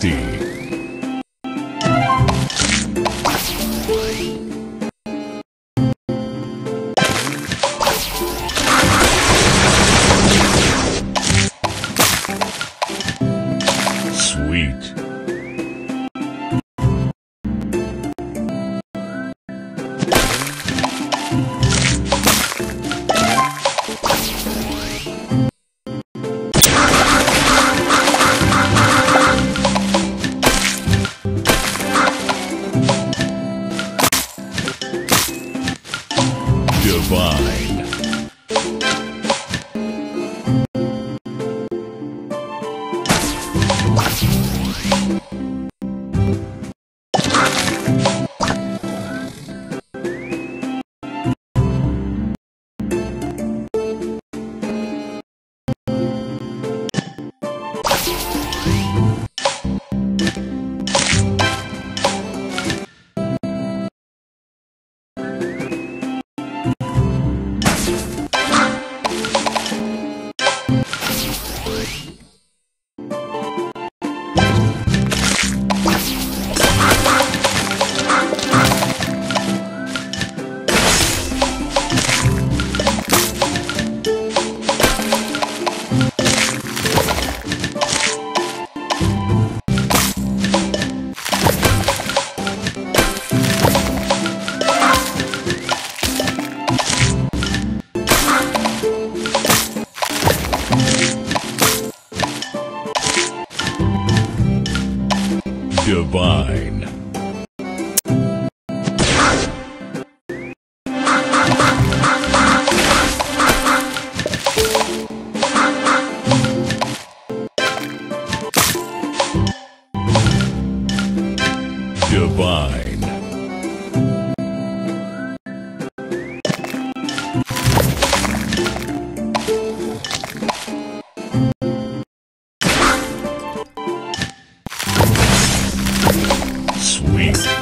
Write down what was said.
60. Divine. Divine. Divine. week.